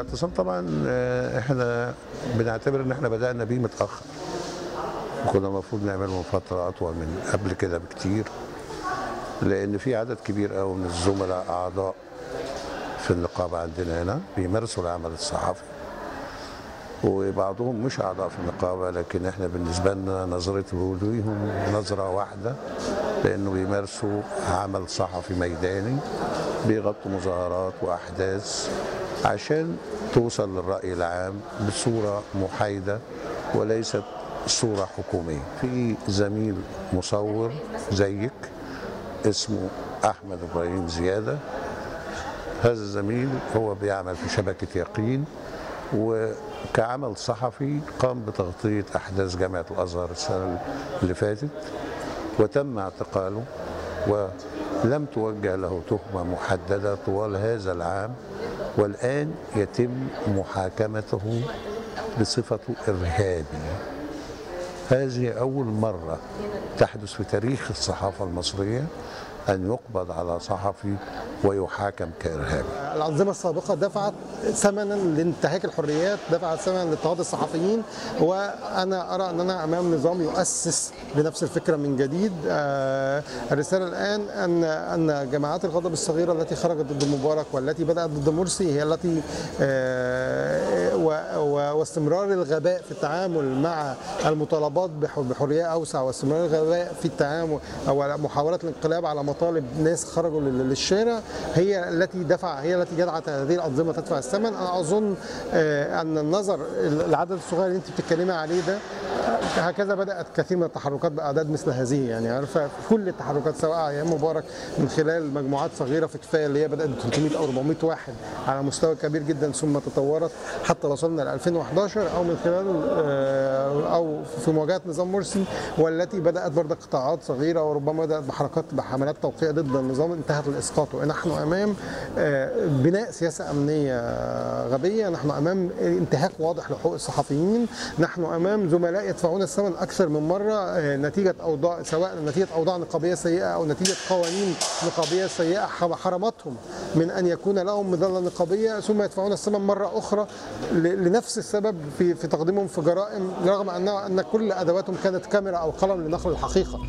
الاعتصام طبعا آه، إحنا بنعتبر إن إحنا بدأنا بيه متأخر. وكنا المفروض نعمله من فترة أطول من قبل كده بكتير لأن في عدد كبير قوي من الزملاء أعضاء في النقابة عندنا هنا بيمارسوا العمل الصحفي. وبعضهم مش أعضاء في النقابة لكن إحنا بالنسبة لنا نظرته ليهم نظرة واحدة لأنه بيمارسوا عمل صحفي ميداني بيغطوا مظاهرات وأحداث عشان توصل للرأي العام بصورة محايدة وليست صورة حكومية. في زميل مصور زيك اسمه أحمد إبراهيم زيادة هذا الزميل هو بيعمل في شبكة يقين وكعمل صحفي قام بتغطية أحداث جامعة الأزهر السنة اللي فاتت وتم اعتقاله ولم توجه له تهمة محددة طوال هذا العام والآن يتم محاكمته بصفته ارهابي هذه أول مرة تحدث في تاريخ الصحافة المصرية أن يقبض على صحفي ويحاكم كإرهابي. الأنظمة السابقة دفعت ثمنا لانتهاك الحريات دفعت ثمنا لاضطهاد الصحفيين وأنا أرى أننا أمام نظام يؤسس لنفس الفكرة من جديد. آه، الرسالة الآن أن أن جماعات الغضب الصغيرة التي خرجت ضد مبارك والتي بدأت ضد مرسي هي التي آه، واستمرار الغباء في التعامل مع المطالبات بح- بحرية أوسع واستمرار الغباء في التعامل أو محاولة الانقلاب على مطالب ناس خرجوا لل- للشارع هي التي دفع هي التي جعلت هذه الأنظمة تدفع الثمن. أنا أظن آه، أن النظر العدد الصغير اللي أنت بتتكلمي عليه ده هكذا بدأت كثير من التحركات بأعداد مثل هذه يعني. عارفة كل التحركات سواء أيام مبارك من خلال مجموعات صغيرة في كفاية اللي هي بدأت ب 300 أو 400 واحد على مستوى كبير جدا ثم تطورت حتى وصلنا ل 2011 أو من خلال آه، أو في مواجهة نظام مرسي والتي بدأت برضه قطاعات صغيرة وربما بدأت بحركات بحملات توقيع ضد النظام انتهت لإسقاطه نحن أمام آه، بناء سياسة أمنية غبية نحن أمام انتهاك واضح لحقوق الصحفيين نحن أمام زملاء يدفعون الثمن أكثر من مرة آه، نتيجة أوضاع سواء نتيجة أوضاع نقابية سيئة أو نتيجة قوانين نقابية سيئة ح- حرمتهم من أن يكون لهم مظلة نقابية ثم يدفعون الثمن مرة أخرى ل- لنفس السبب في تقديمهم في جرائم رغم أن أن كل أدواتهم كانت كاميرا أو قلم لنقل الحقيقة.